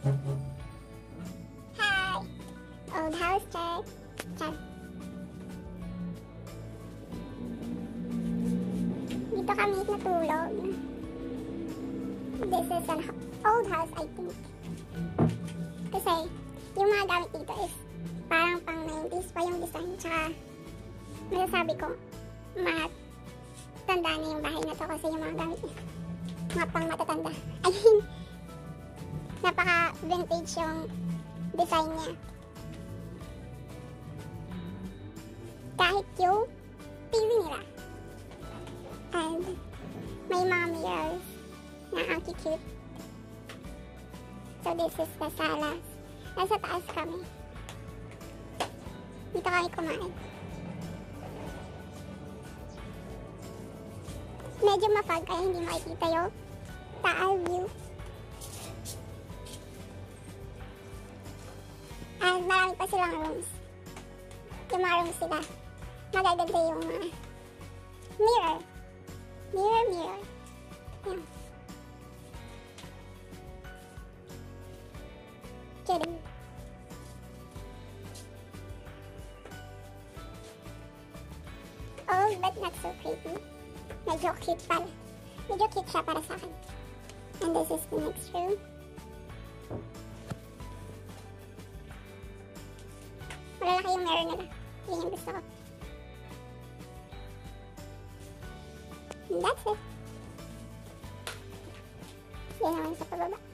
Hi! Old house. Check. Dito kami natulog. This is an old house, I think. Kasi, yung mga gamit dito is parang pang 90s pa yung design. Tsaka, masasabi ko, matanda na yung bahay na to kasi yung mga gamit niya. Mga pang matatanda. I napaka-vintage yung design niya. Kahit yung TV nila. And may mga mirrors na ang cute. So this is the sala. Nasa taas kami. Dito kami kumain. Medyo mapag kaya hindi makikita yung taal view. Marami pa silang rooms. Yung mga rooms sila. Magaganda yung mga mirror. Mirror, mirror. Yan. Kidding. Old but not so creepy. Medyo cute pala. Medyo cute siya para sa akin. And this is the next room. Malalaki yung mirror nila. Yun yung gusto ko. And that's it. Yan naman sa pababa.